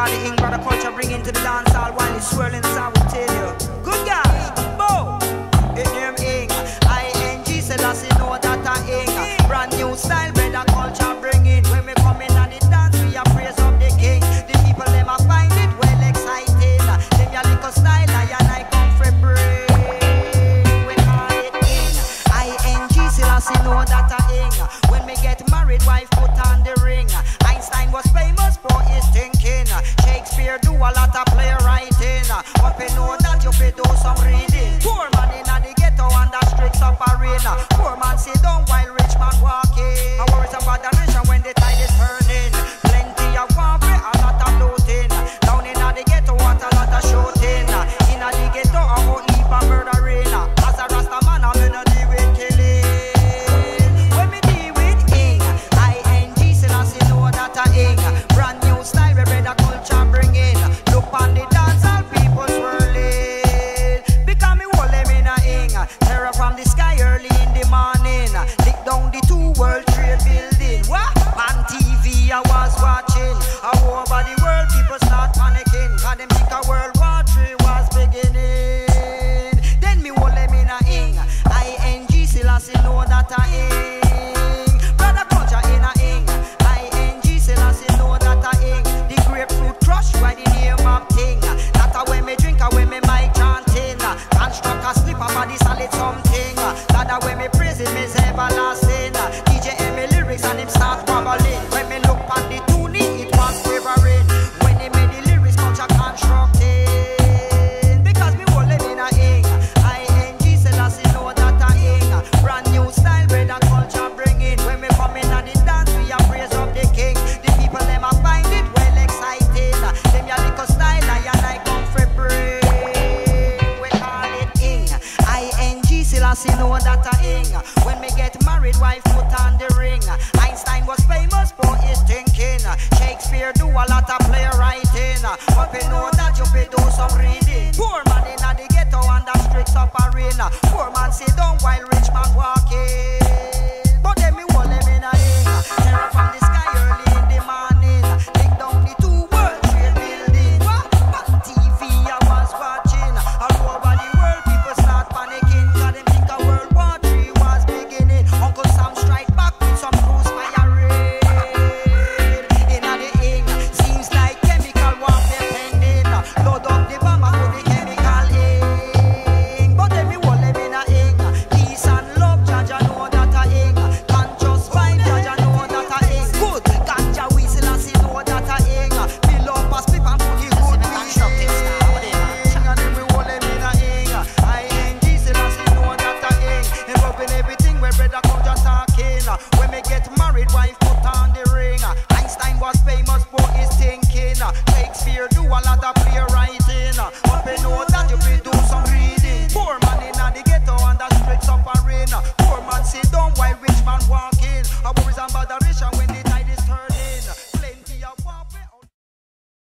all the ink brother culture bring into the dance all while it's swirling, so I will tell you. Good girl. don't Stop Cause he know that I in. When me get married, wife put on the ring. Einstein was famous for his thinking. Shakespeare do a lot of playwriting. But we know that you be do some reading. Poor man in the ghetto and the strict arena Poor man sit down while rich man walking. But then me hold him in a ing. Terror from the sky. Why?